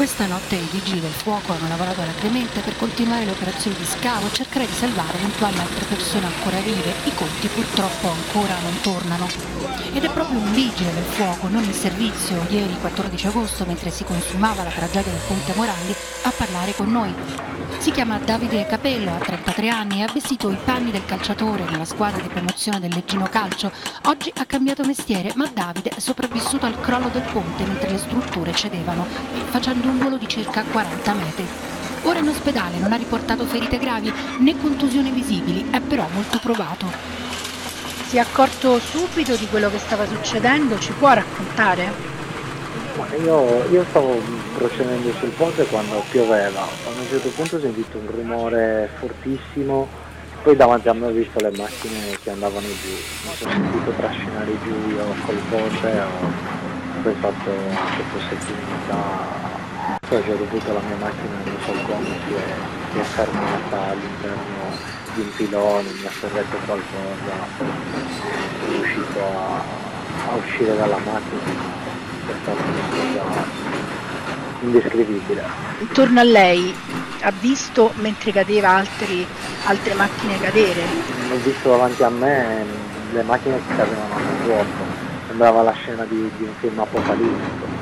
Questa notte i vigili del fuoco hanno lavorato alacremente per continuare le operazioni di scavo e cercare di salvare eventuali altre persone ancora vive. I conti purtroppo ancora non tornano. Ed è proprio un vigile del fuoco, non in servizio, ieri 14 agosto, mentre si consumava la tragedia del Ponte Morandi, a parlare con noi. Si chiama Davide Capello, ha 33 anni e ha vestito i panni del calciatore nella squadra di promozione del Leggino Calcio. Oggi ha cambiato mestiere, ma Davide è sopravvissuto al crollo del ponte mentre le strutture cedevano, facendo un volo di circa 40 metri. Ora in ospedale non ha riportato ferite gravi né contusioni visibili, è però molto provato. Si è accorto subito di quello che stava succedendo, ci può raccontare? Io, io, stavo procedendo sul ponte quando pioveva, a un certo punto ho sentito un rumore fortissimo, poi davanti a me ho visto le macchine che andavano giù, mi sono sentito trascinare giù io col ponte, ho poi fatto fosse finita, poi a un certo punto la mia macchina so come si è, si è fermata all'interno di un pilone, mi ha sorretto qualcosa, sono riuscito a, a uscire dalla macchina è stata una cosa indescrivibile. Intorno a lei ha visto mentre cadeva altri, altre macchine cadere? Ho visto davanti a me le macchine che cadevano nel vuoto, sembrava la scena di, di un film apocalittico.